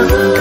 Ooh.